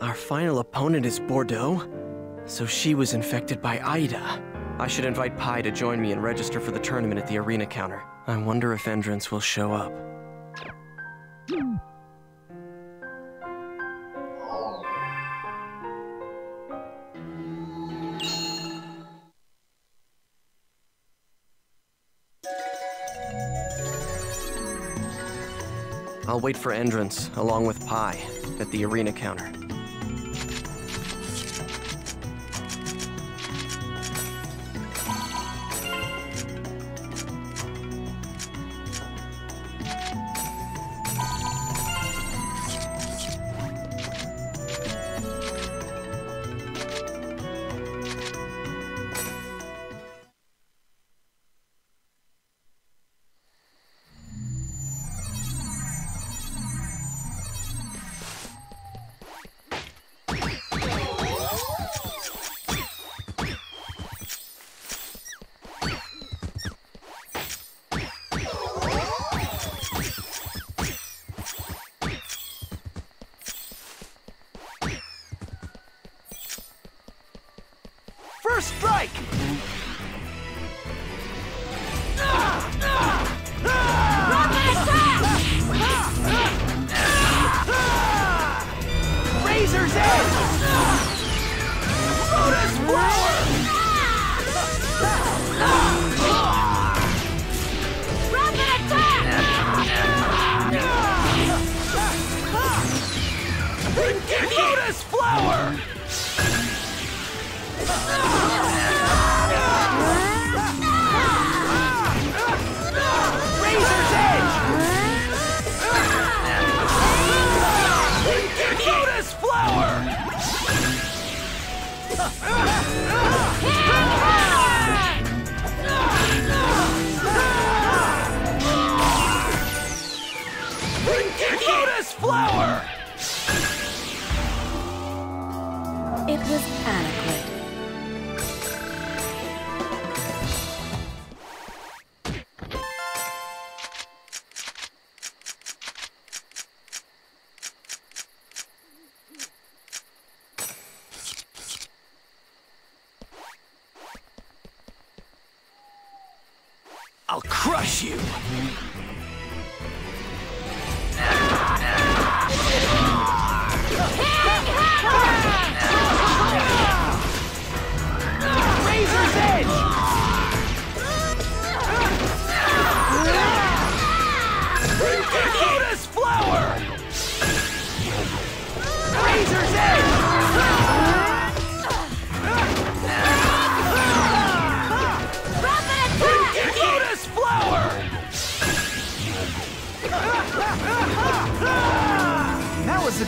Our final opponent is Bordeaux? So she was infected by AIDA. I should invite Pi to join me and register for the tournament at the arena counter. I wonder if Endrance will show up. I'll wait for Endrance, along with Pi, at the arena counter. First strike! Ah! Ah!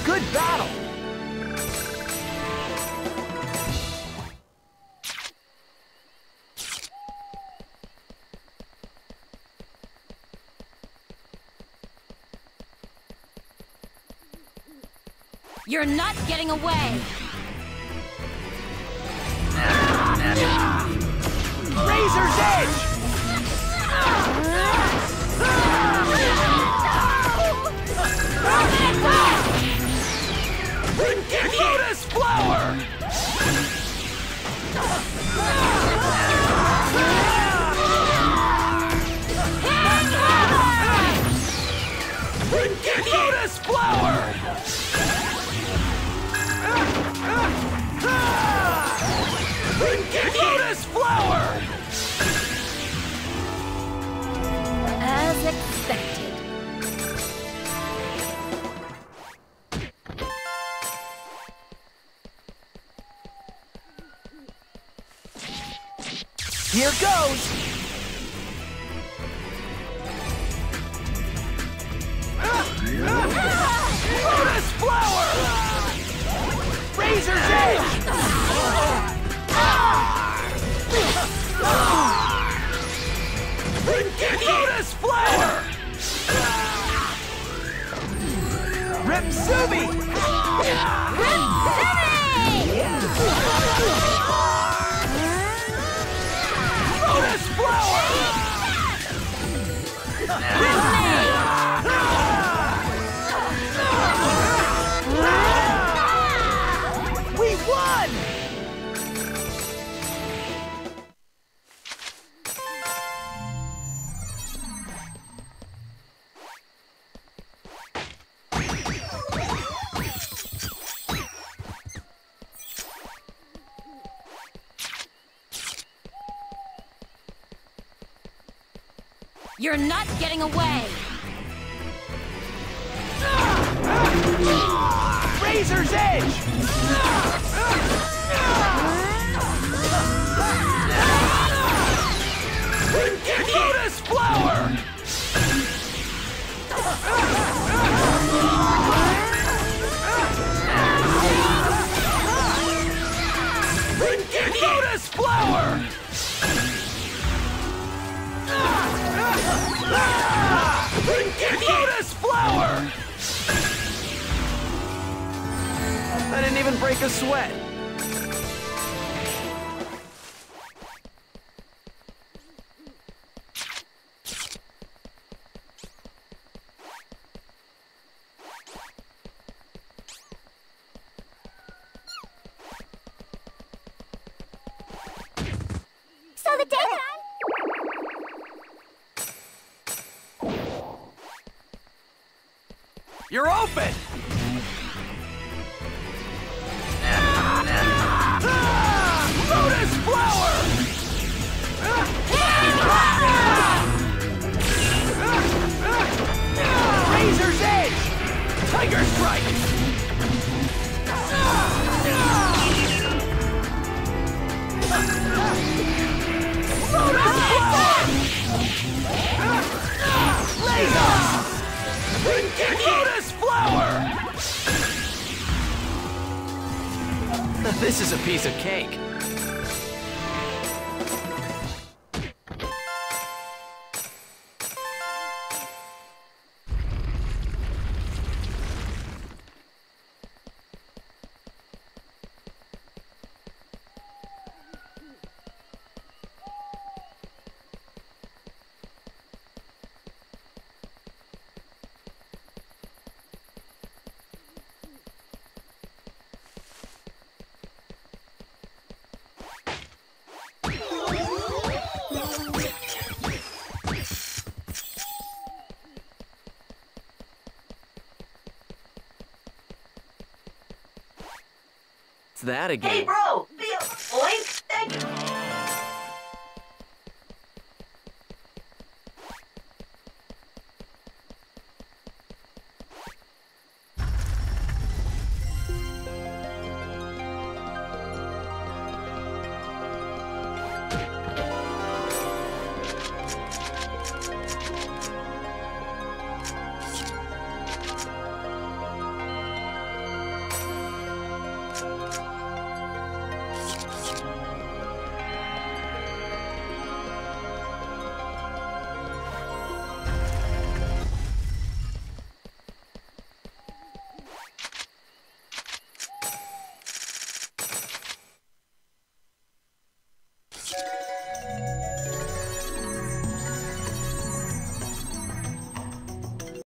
Good battle! You're not getting away! Razor's Edge! Lotus Flower! Lotus Flower! As expected. Here goes! Flower! Razor's Edge! Lotus Flower! Ripsubi! Lotus You're not getting away! Razor's Edge! Even break a sweat. So the day You're open! This is a piece of cake. That again. Hey, bro! Feel, oink! Thank you.